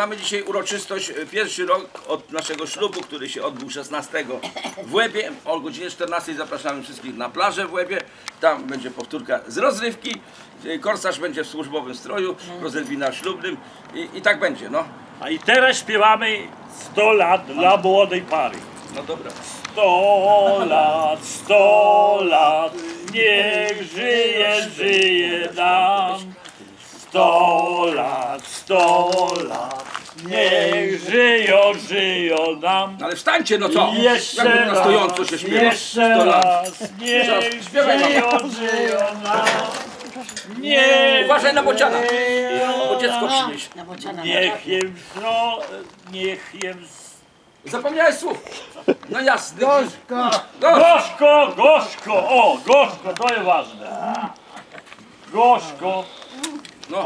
mamy dzisiaj uroczystość, e, pierwszy rok od naszego ślubu, który się odbył 16 w Łebie. O godzinie 14 zapraszamy wszystkich na plażę w Łebie. Tam będzie powtórka z rozrywki. E, Korsarz będzie w służbowym stroju, rozrywina ślubnym i, i tak będzie, no. A i teraz śpiewamy 100 lat dla młodej pary. No dobra. 100 lat, 100 lat, niech żyje, żyje nam. 100 lat, 100 lat, niech żyją, żyją nam. No ale wstańcie, no co? Jeszcze Jakby na raz, stojąco się śpiewa. jeszcze 100 lat. raz, niech żyją, żyją nam. Niech Uważaj na bociana, bo dziecko przynieś. Na bociana. Niech jem zro... niech jem... z- Zapomniałeś słów. No jasne. Gorzko! Gorzko, gorzko, o, gorzko, to jest ważne. Gorzko, No.